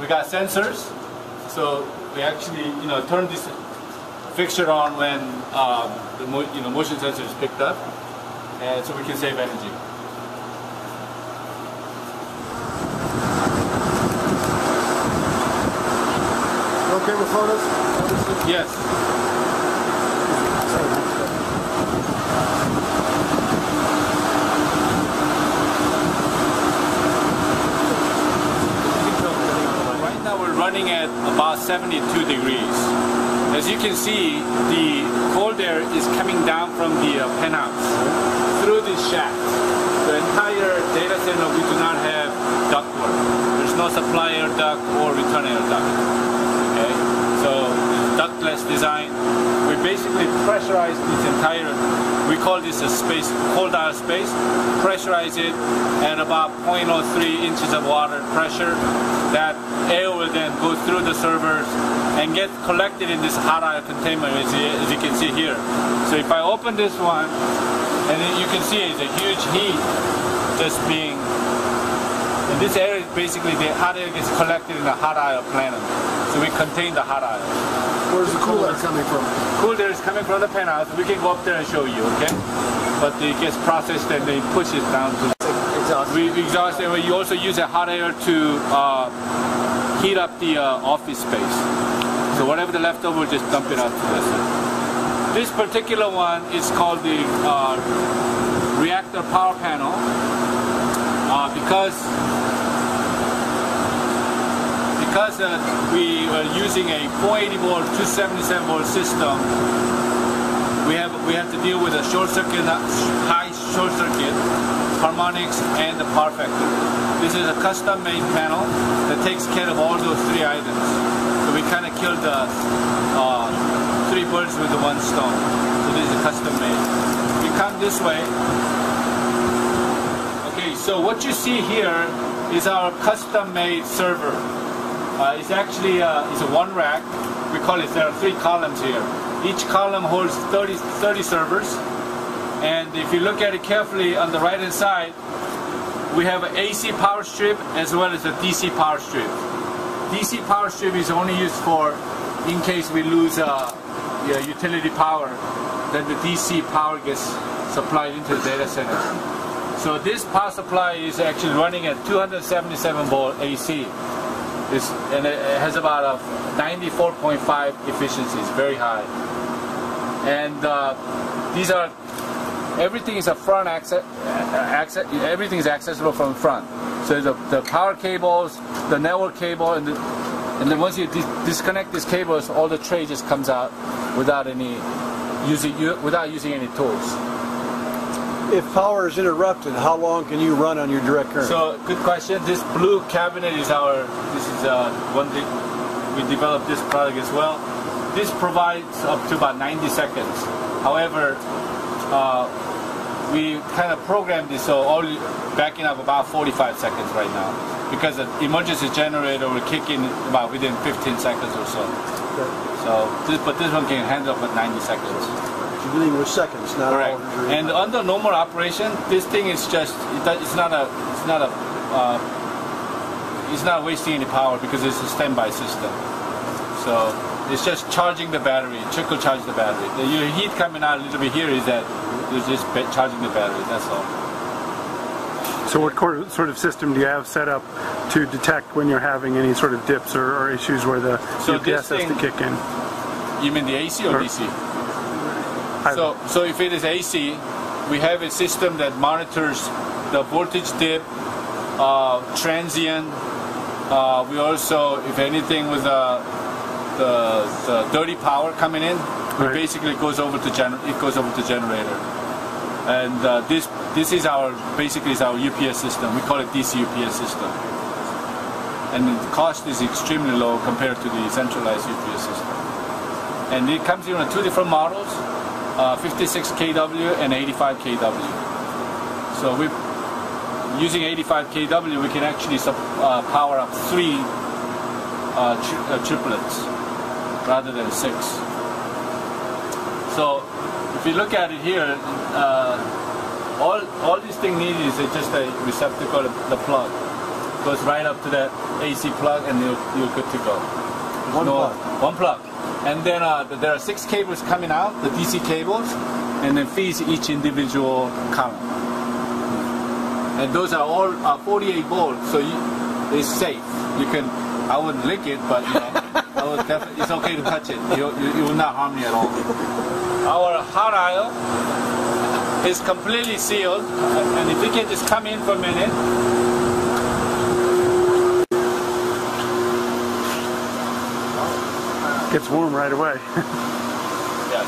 We got sensors, so we actually you know turn this fixture on when um, the mo you know motion sensor is picked up, and so we can save energy. Okay with photos? Yes. Right now we're running at about 72 degrees. As you can see, the cold air is coming down from the uh, penthouse through this shaft. The entire data center we do not have ductwork. There's no supply air duct or return air duct. Okay, so ductless design. Basically pressurize this entire. We call this a space, cold air space. Pressurize it at about 0.03 inches of water pressure. That air will then go through the servers and get collected in this hot air containment, as you, as you can see here. So if I open this one, and you can see it's a huge heat just being and this air is basically the hot air gets collected in the hot air plenum. So we contain the hot air. Where's the cool air coming from? Cool air is coming from the penthouse. We can go up there and show you, okay? But it gets processed and they push it down to Exhaust. we exhaust and we also use a hot air to uh, heat up the uh, office space. So whatever the leftover, we'll just dump it out to this. This particular one is called the uh, reactor power panel uh, because because uh, we are using a 480 volt 277 volt system we have we have to deal with a short circuit high short circuit harmonics and the power factor. This is a custom made panel that takes care of all those three items. So we kind of killed the uh, three birds with the one stone. So this is a custom made we come this way Okay, so what you see here is our custom-made server. Uh, it's actually uh, it's a one rack. We call it. There are three columns here. Each column holds 30, 30 servers, and if you look at it carefully on the right hand side, we have an AC power strip as well as a DC power strip. DC power strip is only used for in case we lose uh, yeah, utility power. Then the DC power gets supplied into the data center. So this power supply is actually running at 277 volt AC. It's, and it has about a 94.5 efficiency. It's very high. And uh, these are everything is a front access, access. Everything is accessible from the front. So the, the power cables, the network cable, and the, and then once you dis- disconnect these cables, all the tray just comes out without any using without using any tools. If power is interrupted, how long can you run on your direct current? So good question. This blue cabinet is our. This is uh, one thing we developed this product as well. This provides up to about 90 seconds. However, uh, we kind of programmed this so all backing up about 45 seconds right now because the emergency generator will kick in about within 15 seconds or so. So, this, but this one can handle up about 90 seconds. You're dealing with seconds, not Correct. hours. or And under normal operation, this thing is just it's not a it's not a uh, it's not wasting any power because it's a standby system. So it's just charging the battery, trickle charge the battery. The your heat coming out a little bit here is that it's just charging the battery. That's all. So what sort of system do you have set up to detect when you're having any sort of dips or, or issues where the So UPS this has to thing- kick in? You mean the AC or Or- DC? So, so if it is AC, we have a system that monitors the voltage dip, uh, transient. Uh, we also, if anything with uh, the, the dirty power coming in, Right. it basically goes over to gener- it goes over to generator. And uh, this this is our basically is our UPS system. We call it DC UPS system. And the cost is extremely low compared to the centralized UPS system. And it comes in two different models uh, 56 kW and 85 kW. So we using 85 kW, we can actually sup- uh, power up three uh, tri- uh, triplets rather than six. So if you look at it here, uh, all all this thing needs is just a receptacle, the plug. goes right up to that AC plug, and you're, you're good to go. There's One plug. One plug. And then uh, there are six cables coming out, the DC cables, and then feeds each individual column. And those are all uh, 48 volts, so you, it's safe. You can, I wouldn't lick it, but you know, it's okay to touch it. You, you, it will not harm me at all. Our hot aisle is completely sealed, and if you can just come in for a minute. Gets warm right away. Yes.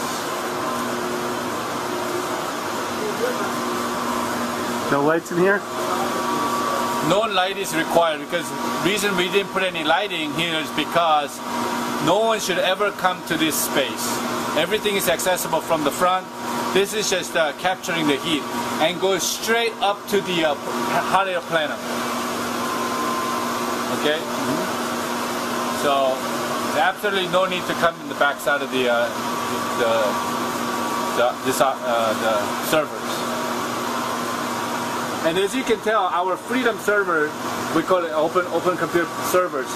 no lights in here? No light is required because reason we didn't put any lighting here is because no one should ever come to this space. Everything is accessible from the front. This is just uh, capturing the heat and goes straight up to the uh, hot air plenum. Okay? So there's absolutely no need to come in the backside of the uh, the the, this, uh, the servers. And as you can tell, our Freedom server, we call it open open computer servers.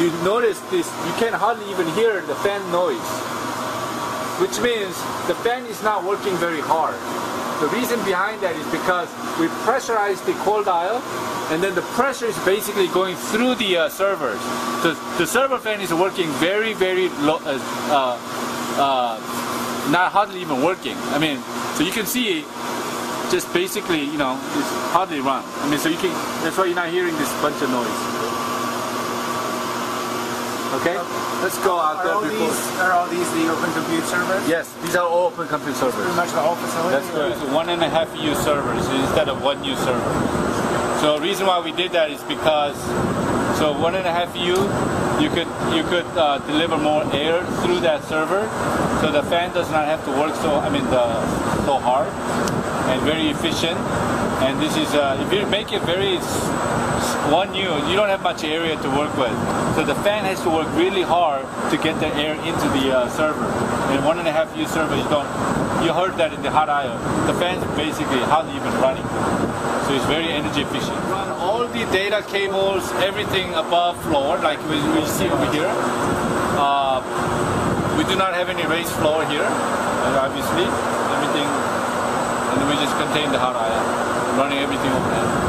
You notice this, you can hardly even hear the fan noise, which means the fan is not working very hard. The reason behind that is because we pressurize the cold aisle, and then the pressure is basically going through the uh, servers. So the server fan is working very, very low, uh, uh, uh, not hardly even working. I mean, so you can see just basically, you know, it's hardly run. I mean, so you can, that's why you're not hearing this bunch of noise. Okay? Let's go out Are there all before. these are all these the open compute servers? Yes, these are all open compute servers. Pretty much the whole facility. That's good. It's one and a half U servers instead of one U server. So the reason why we did that is because so one and a half U, you could you could uh, deliver more air through that server, so the fan does not have to work so I mean the so hard and very efficient. And this is uh, if you make it very one U, you don't have much area to work with. So the fan has to work really hard to get the air into the uh, server. And one and a half U server, you don't. You heard that in the hot aisle. The fan's basically hardly even running. So it's very energy efficient. Run all the data cables, everything above floor, like we, we see over here. Uh, we do not have any raised floor here, obviously. Everything, we just contain the hot aisle, running everything over there.